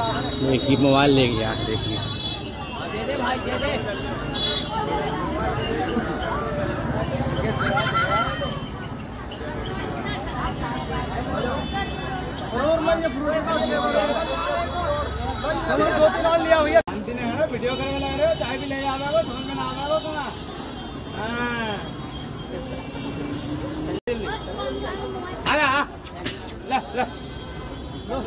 की मोबाइल ले गया देखिए दे दे भाई दे दे दो तीन लिया। भैया वीडियो करने लग रहे हो। चाय भी ले आवे हो समझ में ना आवे हो कहाँ हाँ आया। ले ले। अरे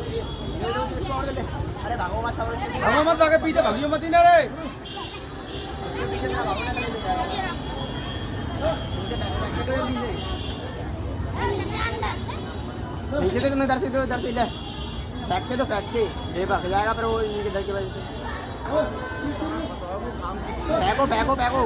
भागो मत भागो मत पीछे भागियो मत इन्हें रे नीचे तो तुम्हें इधर से दो से ले के तो के ये भाग जाएगा पर वो इनके डर की वजह से फेंको फेंको फेंको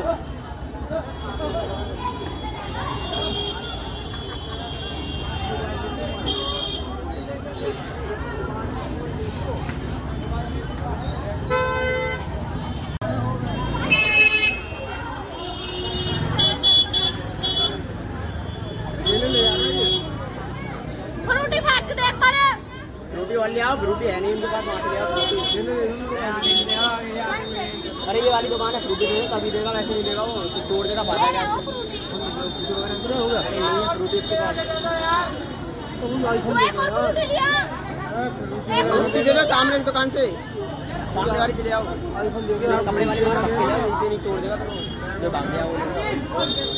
फ्रूटी फेंक दे पर फ्रूटी वाली आओ फ्रूटी है नहीं उनके पास वहाँ आओ फ्रूटी अरे ये वाली दुकान है फ्रूटी देगा तभी देगा वैसे नहीं देगा वो तो तोड़ देगा फ़ायदा क्या है? फ्रूटी इसके पास तू फ्रूटी दे दो सामने की दुकान से सामने वाली चले आओ कपड़े वाली दुकान इसे नहीं तोड़ देगा तो जो भाग गया वो